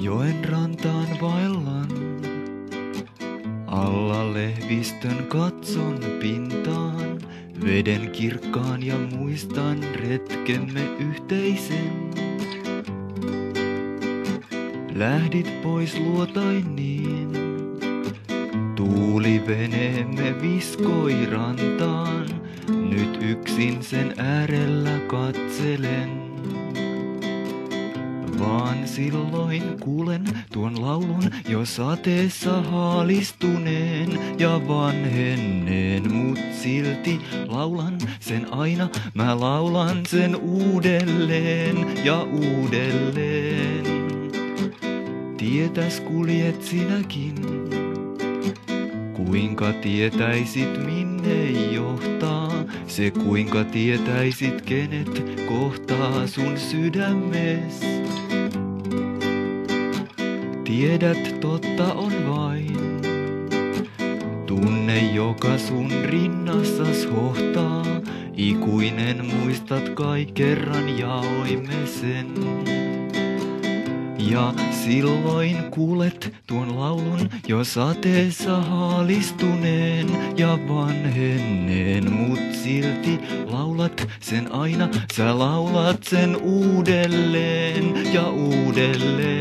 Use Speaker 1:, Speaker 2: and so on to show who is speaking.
Speaker 1: Joen rantaan vaellan. Alla lehvistön katson pintaan. Veden kirkkaan ja muistan retkemme yhteisen. Lähdit pois luotainiin. Tuuli veneemme viskoi rantaan. Nyt yksin sen äärellä katselen. Vaan silloin kuulen tuon laulun jo sateessa haalistuneen ja vanhenneen, mut silti laulan sen aina, mä laulan sen uudelleen ja uudelleen. Tietäs kuljet sinäkin, kuinka tietäisit minne johtaa, se kuinka tietäisit kenet kohtaa sun sydämes. Tiedät, totta on vain. Tunne, joka sun rinnassas hohtaa. Ikuinen muistat kai kerran jaoimme sen. Ja silloin kuulet tuon laulun jo sateessa haalistuneen ja vanhenneen, mut silti laulat sen aina, sä laulat sen uudelleen ja uudelleen ja uudelleen.